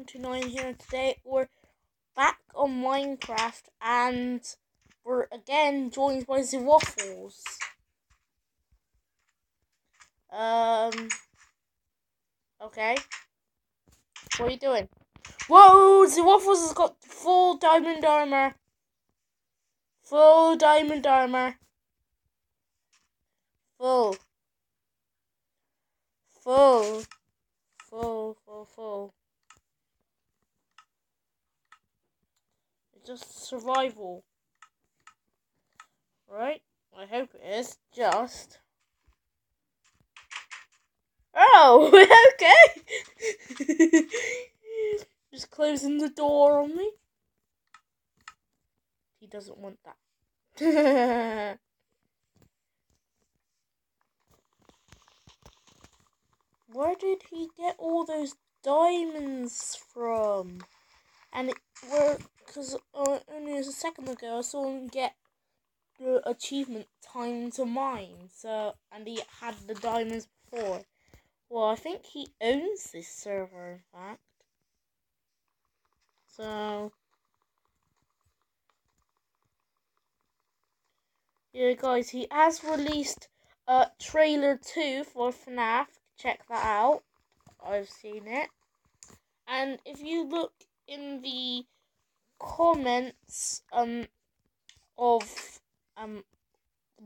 129 here today. We're back on Minecraft and we're again joined by the Waffles. Um, okay. What are you doing? Whoa, the Waffles has got full diamond armor. Full diamond armor. Full. Full. Full, full, full. Just survival. Right? I hope it is. Just. Oh, okay. just closing the door on me. He doesn't want that. where did he get all those diamonds from? And it were because uh, only a second ago I saw him get the achievement time to mine. So and he had the diamonds before. Well, I think he owns this server, in fact. So. Yeah, guys, he has released a trailer 2 for FNAF check that out. I've seen it. And if you look in the comments um of um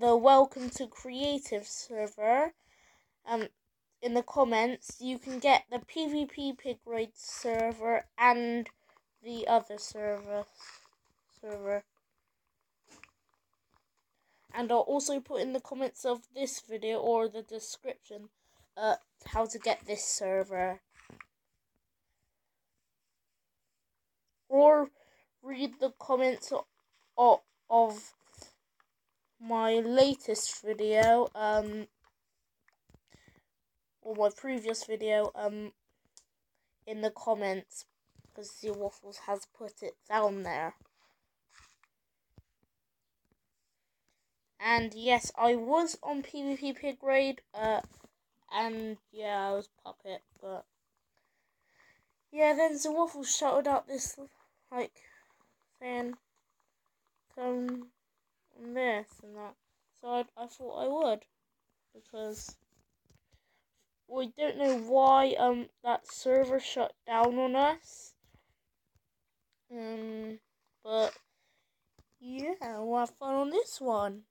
the welcome to creative server um in the comments you can get the PvP pig raid server and the other server server and I'll also put in the comments of this video or the description uh, how to get this server. Or read the comments of, my latest video, um, or my previous video, um, in the comments, because the Waffles has put it down there. And yes, I was on PvP Pig Raid, uh, and yeah, I was puppet, but yeah, then the waffle shouted out this like saying come on this and that. So I, I thought I would because we don't know why um that server shut down on us. Um, but yeah, we'll have fun on this one.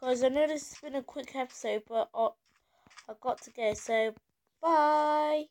Guys, I know this has been a quick episode, but I, I got to go, so bye.